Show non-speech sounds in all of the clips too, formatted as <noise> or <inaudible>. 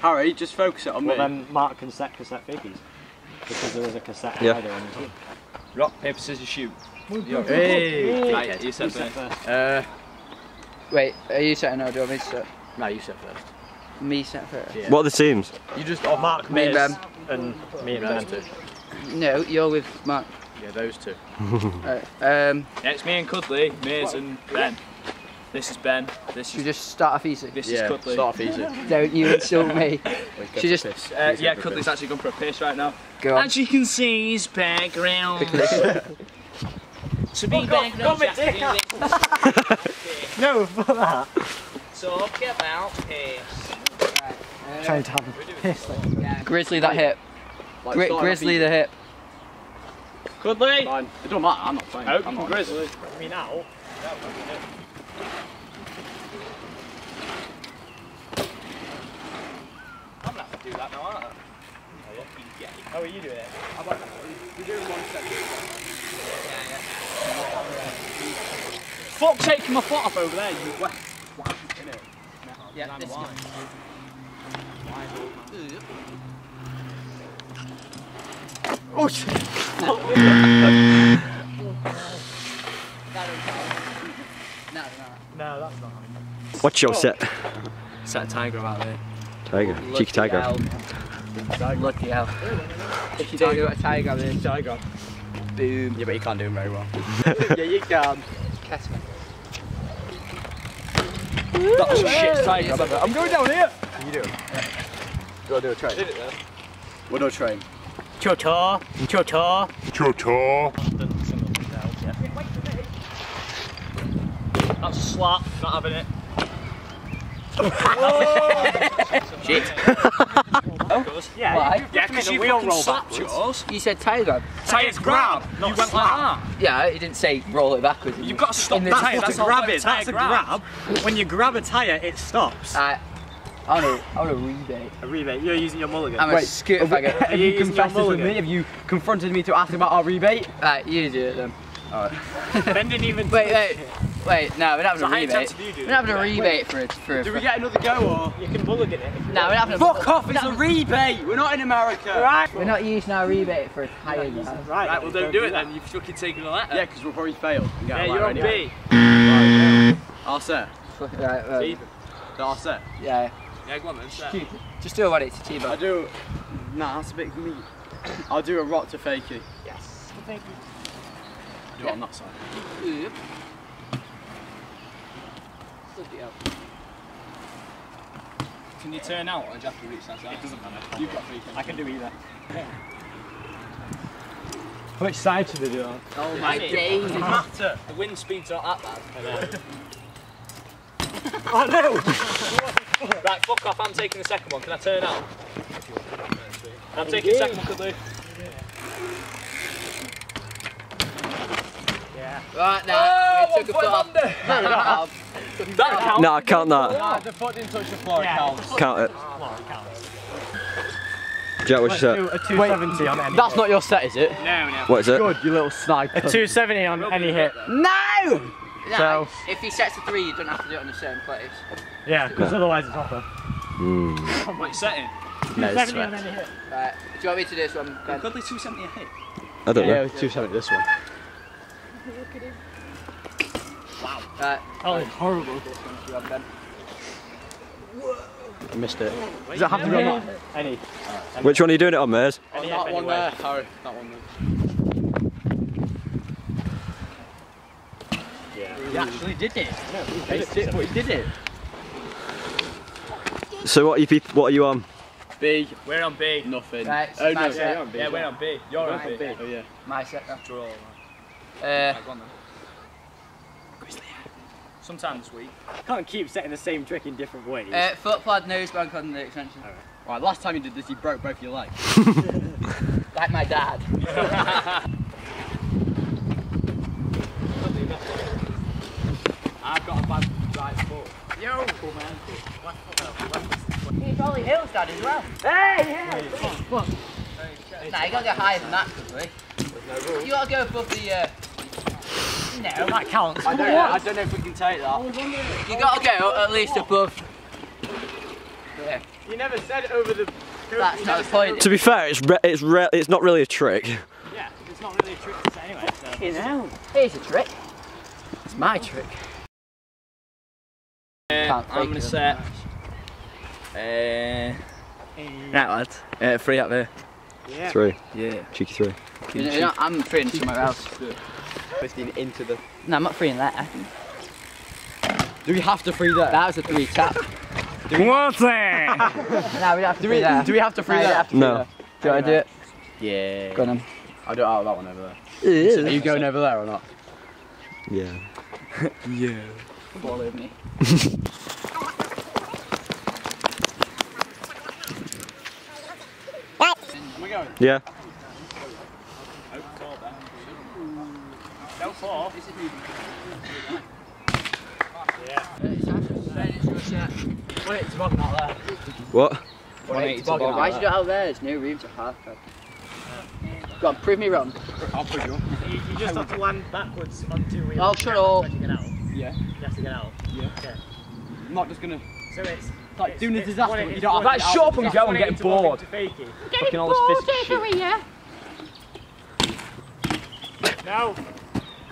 Harry, just focus it on Well, me. then Mark can set cassette figgies. Because there is a cassette Yeah. rider on his team. Rock, paper, scissors, shoot. Hey! Right, you said You set first. first. Uh, Wait, are you setting or do you want me to set? no, you said first. Me set first? Yeah. What are the teams? You just Oh, Mark, Me and Ben. and me and Ben. two. No, you're with Mark. Yeah, those two. <laughs> Right, um, Next, me and Cudley, Miz and Ben. This is Ben. This should we is just start off easy? this is Cudley. Start off easy. <laughs> Don't you insult me. <laughs> Should just Uh, yeah, Cudley's actually gone for a piss right now. go on. As you can see, he's background. to <laughs> be background, No, fuck that. talk about piss. Trying to have a piss. Like. Grizzly that hip. Like, Gri- grizzly the hip. Cuddly. Fine. It don't matter, I'm not playing. Open I'm not. Grizzly. I mean, out. I'm gonna have to do that now, aren't I? How are you doing it? Fuck taking my foot off over there, you wet. Yeah, this Oh shit! <laughs> No, no. No, that's not. What's your set? Set a tiger out there. Tiger. Cheeky tiger. Lucky hell. If you don't do a tiger, then Tiger. boom. Yeah, but you can't do him very well. <laughs> yeah, you can. Catch me. That's a shit tiger. I've ever- I'm going down here. You do. Do I do a train? Did it there? We'll do a train. Chota. Chota. Chota. That's a slap. Not having it. <laughs> Shit. Yeah, Why? you, Yeah, have to make because you wheel fucking roll slapped yours. You said tiger. Tiger's grab. You went like that. Yeah, he didn't say roll it backwards. You've got to stop In the the- tire. That's That's to grab the it. That's a tire grab. When you grab a tyre, it stops. Uh, I want a, I want a rebate. A rebate. You're using your mulligan. I'm a scooter faggot. Are you using your mulligan? Have you confronted me to ask about our rebate? Right, you do it then. Alright. <laughs> Ben didn't even. Wait, wait, wait. No, we're not having So a rebate. times you do We're not having a rebate for it. For, Do we get another go or? You can mulligan it. No, we're not having a. Fuck off! It's a <laughs> rebate. We're not in America. Right. We're not using our rebate for a tire. you. Right. Right, well don't do it then. You've fucking taken a letter. Yeah, because we'll probably fail. and Yeah, you're on anyway. B. Our set. Fuck, Right, right. Even. Our set. Yeah. Yeah, go on then. set. Just do what it's a I T-bone. I do. Nah, that's a bit meat. I'll do a rot to fakey. Yes. Thank you. Do it on that side. Yep. Bloody hell. Can you turn out or do you have to reach that side? It doesn't matter. You've got three I can do either. Which side should they do on? Oh my It days. doesn't matter. The wind speed's are not that bad. Oh no! Right, fuck off. I'm taking the second one. Can I turn out? I'm taking the second one, could Yeah. Right now, Oh, we took a foot off. <laughs> That counts. No, I count that. Ah, the foot didn't touch the floor. Yeah. It counts. Count it. Come on. Jack, what's your Do set? a 270 on any That's hit. not your set, is it? No, no. What is it? Good, you little sniper. A 270 on any hit. No! So- No, if he sets a three, you don't have to do it on the same place. Yeah, because otherwise it's hopper. What you setting? 270 on any hit. Right, do you want me to do this one? Ben? Cudley 270 a hit. I don't Yeah, know. it was 270 this one. Right, Oh, it's horrible. this one if you want, Ben. I missed it. Does it have to be on that? Any. Which one are you doing it on, Mears? Any that hit one there, Harry. That one there. Yeah. He actually did it. No, he did it, but he did it. So what are you peop- What are you on? B, We're on B. nothing. Right, Oh my no, set. you're on B. yeah, we're on B. You're on Right. B. Oh yeah. My set now. Draw. Uh, Right, go on then. Sometime this week. Can't keep setting the same trick in different ways. uh, foot pad, nose bank on the extension. Right, last time you did this, you broke both your legs. <laughs> Like my dad. I've got a bad right foot. Yo! It's Olly Hill's dad as well. Hey, yeah! Nah, you gotta go higher than that, quickly. You gotta go above the, uh... No, that counts. I don't know. I don't know if we can take that. you gotta go at least above Yeah. You never said over the. That's not the point. To be fair, it's re- it's re- it's not really a trick. Yeah, it's not really a trick to say anyway. So. You know, here's a trick. It's my trick. Can't I'm gonna it. set. Uh, right, lads. Uh, three up there. Three, Yeah. cheeky three. You know, you know, I'm freeing somewhere else. 15 into the. No, I'm not freeing that. Do we have to free that? That was a three tap. <laughs> What's that? no, we have to Do free we, that. do we have to free No, that? to free No. that. Do you want to do it? Yeah. Go on then. I'll do it out of that one over there. Are you going over there or not? Yeah. <laughs> yeah. Ball over me. Am I going? Yeah. Don't fall. Wait, it's bogging out there. What? Wait, it's bogging out. Why should you do it out there? There's no room to half cab. Go on, prove me wrong. I'll prove you. You, you just have to land backwards on two wheels. I'll shut up. When you get out. Yeah. You have to get out. I'm not just gonna. So it's. Like it's- doing a disaster, but you don't have one- to it's shut up and go and 180 getting to one bored. to fakey. Fucking all this fist shit. No.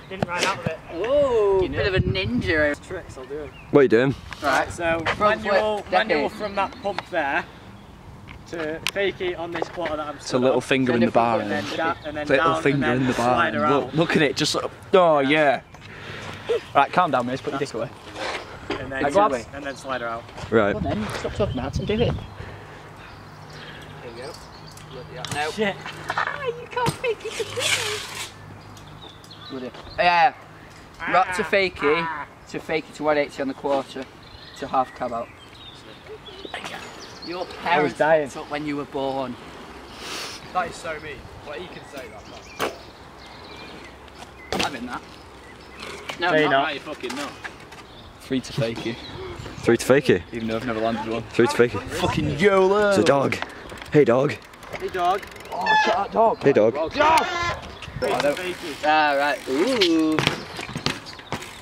Didn't ride out of it. Oh, bit of a ninja. Tricks, I'll do it. What are you doing? Right. So Front manual, flip, manual from that pump there to fake it on this quarter that I'm It's a little finger in the bar. and then, da- and then Little down finger and then in the bar. Look, look at it, just sort of. Oh yeah. Right, calm down, mate. Put your dick away. and then, Like that? and then slide her out. Right. Come on then, stop talking about it and do it. There you go. Look, yeah, no. Shit. Would ah, it? Yeah. Rock to ah. fakey, to fakey to 180 on the quarter, to half cab out. Your parents dying. fucked up when you were born. That is so me. Well, you can say that. I'm in that. No, No, you're not. you fucking not. Three to fakey, Three to fakey. even though I've never landed one. Three to fakey. Fucking YOLO! It's a dog. Hey dog. Hey, dog. Oh shut up, dog. Hey dog. Ah, right. Ooh.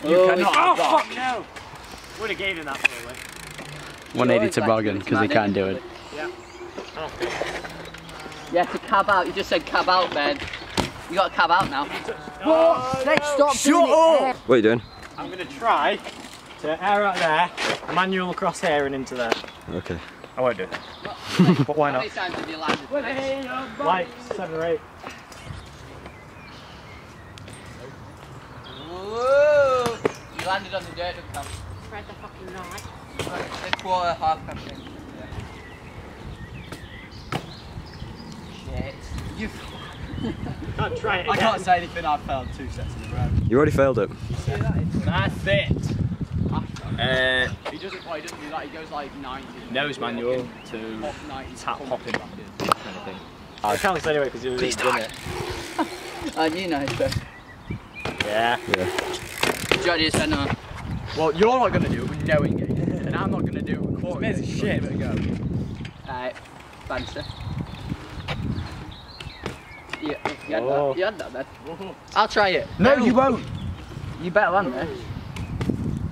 You Oh, cannot. Oh have that. fuck no! Would have gave him that probably. 180 to Like, Brogan, because they man, can't do isn't it. Yeah, to cab out. You just said cab out, Ben. You got to cab out now. Oh, Let's stop Shut up! What are you doing? I'm gonna try to air out there, manual across here and into there. Okay. I won't do it. but why How not? many times have you landed? Like seven or eight. Whoa! You landed on the dirt and come. Spread the fucking knife. Right, the quarter, half cab thing. Shit. You <laughs> can't try it again. I can't say anything, I've failed two sets in a row. You already failed it. That's it. Uh, he doesn't quite doesn't do that, he goes like 90. Nose manual walking, to tap hopping back in. Anything. I can't say anyway because you were doing it. <laughs> I knew 90. Yeah. Yeah. Judges and uh, well, you're not gonna do it with knowing it, and I'm not gonna do it with quoting it. shit. Give it a go. Alright, Banster. Yeah, you had oh. that. You had that then. I'll try it. No, no. you won't. You better land there.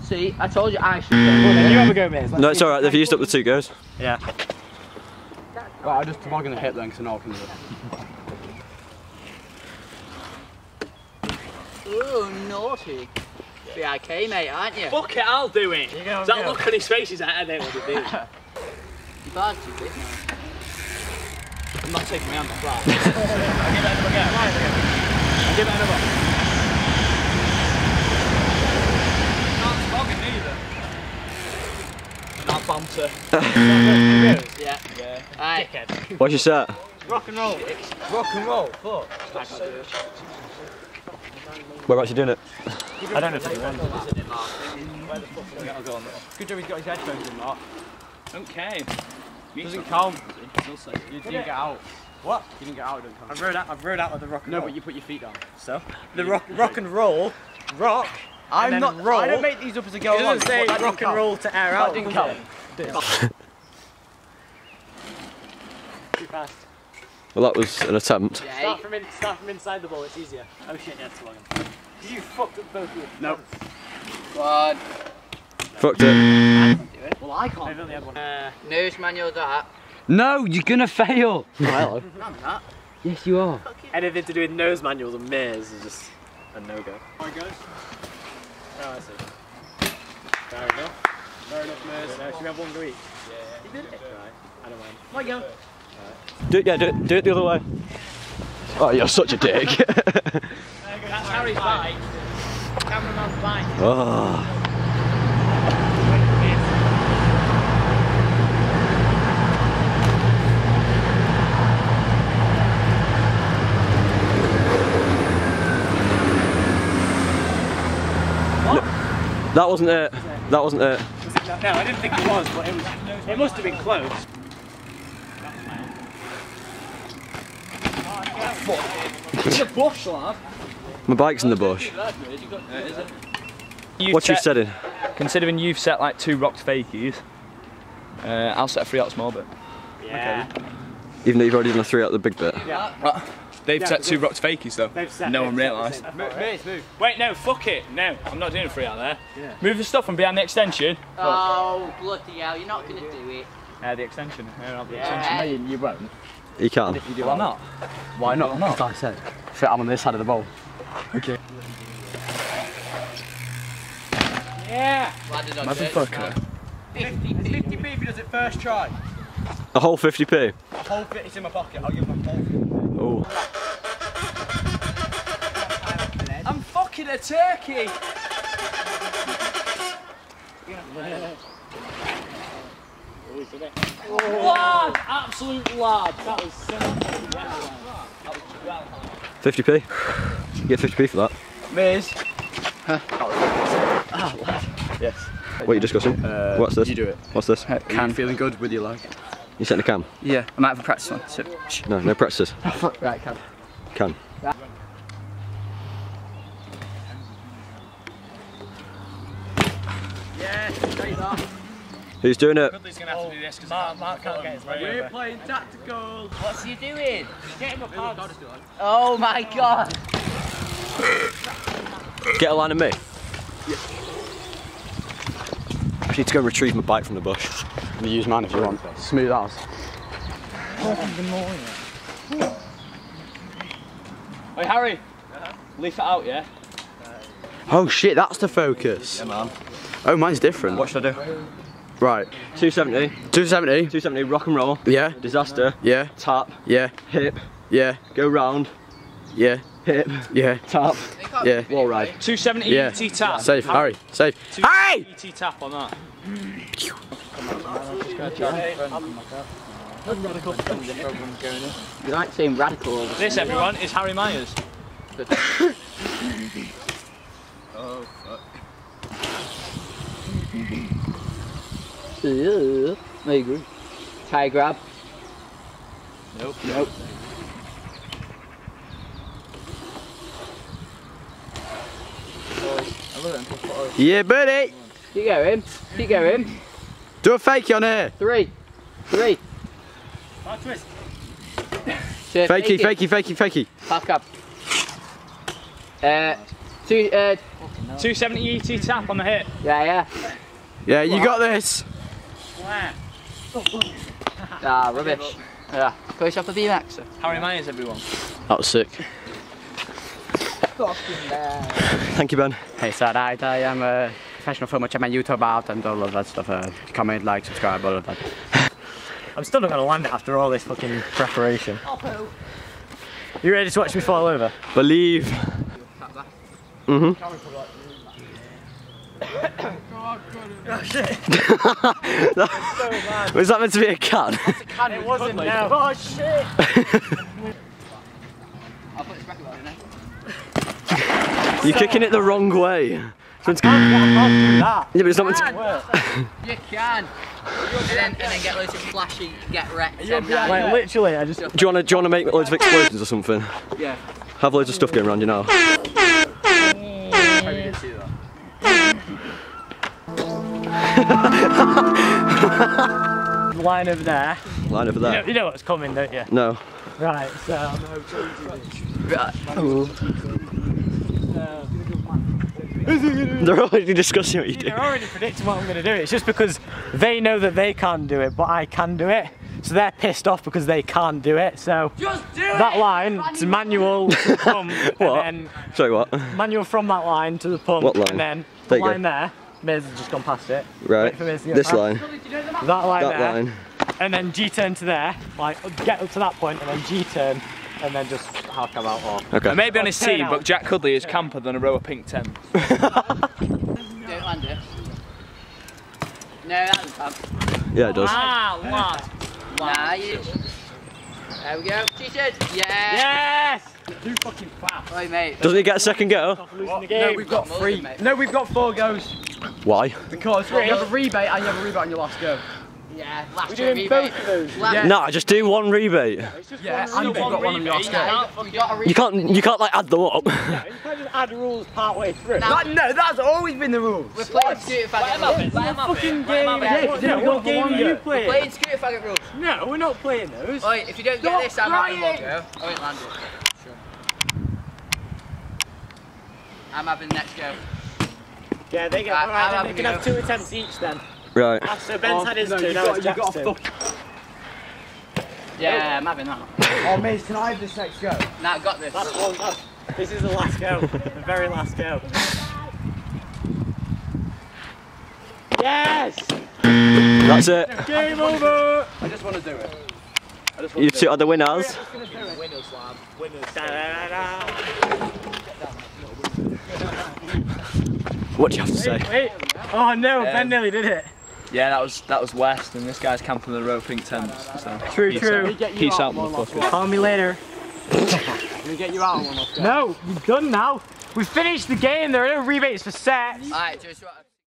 See, I told you I should. Mm. Well, you have a go, mate. No, it's alright. They've used up the two goes. Yeah. Right, I'm just toboggan the hit then, because I know I can do it. Ooh, naughty. BIK, mate, aren't you? Fuck it, I'll do it! You go, that go. look on his face is like, I don't want to do it. <laughs> You barred too big now. I'm not taking my hand off that. <laughs> I'll give it another go. I'll give it another. Not toboggan either. That banter. <laughs> Yeah. Alright. What's your set? Rock and roll. Rock and roll. Fuck. Whereabouts you doing it? I don't know if it's one. Good job he's got his headphones in, Mark. Okay. Doesn't count. You didn't get out. What? You didn't get out, it doesn't count. I've rode out. I've rode out with the rock and No, roll. but you put your feet down. So the rock, rock and roll, rock. I'm not. roll. I don't make these up as a go It along. doesn't say What, rock and count. roll to air That out. didn't does count. Too fast. Well, that was an attempt. Yeah, Start from in, start from inside the ball. It's easier. Oh shit, yeah, it's long. You fucked up both of you. Nope. One. Fucked it. Well, I can't. They've only had one. Uh, Nose manual that. No, you're gonna fail. No, <laughs> I'm not. yes, you are. anything to do with nose manuals and mirrors is just a no-go. Alright guys. Oh, I see. Fair enough. Fair enough, Mirs. should we have one to each? Yeah, yeah. You did it? Right. I don't mind. My go. Do it, yeah, do it, do it the other way. Oh, you're such a dick. That's Harry's bike. Cameraman's bike. oh. That wasn't it. That wasn't it. No, I didn't think it was, but it was. It must have been close. It's a bush, lad. My bike's in the bush. What you setting? Considering you've set like two rocked fakies, uh, I'll set a three out small bit. Yeah. Even though you've already done a three out the big bit. Yeah. They've Yeah, set two they- rocked fakies though. They've set No one realised. Wait, no, fuck it. No, I'm not doing a three out there. Move the stuff from behind the extension. Oh, bloody hell, you're not going to do it. Uh, the extension. Here, the Yeah. extension. you won't. You can. Why not? Why not? Like I said, fit I'm on this side of the bowl. Okay. Yeah. Landed on Motherfucker. 50p. 50p if he does it first try. A whole 50p. A whole 50's in my pocket. I'll give him a whole. Oh. I'm fucking a turkey. <laughs> lad, absolute lad. That was so much. 50p. You get 50p for that. Miz. Ah, yes. What are you discussing? Uh, What's this? You do it. What's this? Can feeling good with your leg? You setting a cam? Yeah, I might have a practice one. So. No, no practices. <laughs> Right, Cam. Can. Who's doing it? He's gonna have to do this because Mark, Mark can't get his leg over. playing tactical. What's he doing? Get him a pad. Oh my god. Get a line of me. I need to go and retrieve my bike from the bush. You use mine if you want. Smooth as. Hey Harry. Uh-huh. Leaf it out, yeah? Oh shit, that's the focus. Yeah, man. Oh, mine's different. What should I do? Right. 270. 270. 270, rock and roll. Yeah. Disaster. Yeah. Tap. Yeah. Hip. Yeah. Go round. Yeah. Hip. Yeah. Tap. Yeah. Wall ride. 270 Yeah. ET tap. Safe. Harry. Safe. Hey! ET tap on that. You like saying radical. This, everyone, is Harry Myers. <laughs> Oh, Yeah, I agree. Try grab. Nope. Nope. Yeah, buddy. Keep going. Keep going. Do a fakey on here. Three. Three. Mark twist. Two, Fakey, fakey, fakey, fakey. Back up. Uh, two, uh, 270 ET tap on the hip. yeah, yeah. Yeah, you got this. Ah, rubbish. Yeah. Close up the VMAX. Harry Myers, everyone. That was sick. Thank you, Ben. Hey, so I, I am a professional filmer, check my YouTube out and all of that stuff. Uh, comment, like, subscribe, all of that. <laughs> I'm still not going to land it after all this fucking preparation. You ready to watch me fall over? Believe. Mhm. <laughs> Was that meant to be a can? <laughs> It wasn't now. Oh shit! I'll put this back on now. You're kicking it the wrong way. It's meant to- that. yeah, but it's not meant to. <laughs> You can. And then, and then get loads of flashy, get wrecked. and Like then- literally, I just. Do you want to? Do you want to make loads of explosions or something? Yeah. Have loads of stuff going around you now. Line over there. Line over You know, there. you know what's coming, don't you? No. Right, so. Right. <laughs> They're already discussing what you do. They're already predicting what I'm going to do. It's just because they know that they can't do it, but I can do it. So they're pissed off because they can't do it. So that line to manual to the pump, <laughs> What? and Sorry, what? manual from that line to the pump, What line? and then There the you go. line there. Miz has just gone past it. Right. For Miz to get This past. line. That line That there, line. and then G-turn to there, like get up to that point, and then G-turn, and then just half come out. Or Okay. I may be on his team, out. but Jack Cudley is camper than a row of pink tents. <laughs> Don't land it. No, that doesn't count. Yeah, it does. Ah, lad. Nah, you. There we go. Cheated. Yeah. yes, Too fucking fast. Oi, mate. Doesn't he get a second go? No, we've got three. No, we've got four goes. Why? Because you have a rebate and you have a rebate on your last go. Yeah, last We're doing rebate. both of those. Last- Nah, just do one rebate. Yeah, and you've got one on your last go. We got a You can't. You can't like add them up. <laughs> You can't just add rules part way through. Nah, no, that's always been the rules. We're playing Scooter Faggot rules. Fucking game. What, no, what game are you playing? Playing Scooter Faggot rules. No, we're not playing those. Oi, if you don't get this, I'm having one crying. go. I won't land it. I'm having the next go. Yeah, they get. I- Alright, I'll then have they can have two attempts each then. Right. Ah, So Ben's had his no, two, you now got, it's you Jack's got two. a fuck. Yeah, I'm having that. <laughs> Oh, mate, can I have this next go? Now, got this. That's one. That's, this is the last go. the very last go. Yes! That's it. Game over! I just want to do it. You two are the winners. Winners, lad. Winners. Da-da-da-da. What do you have to say? Wait, wait. Oh no, Ben nearly did it. Yeah, that was that was West, and this guy's camping than a row of pink Thames. So. True, Peace true. out. Peace out, motherfucker. Call me later. Can we get you out one last go? No, you're done now. We finished the game. There are no rebates for sets. Alright, just what?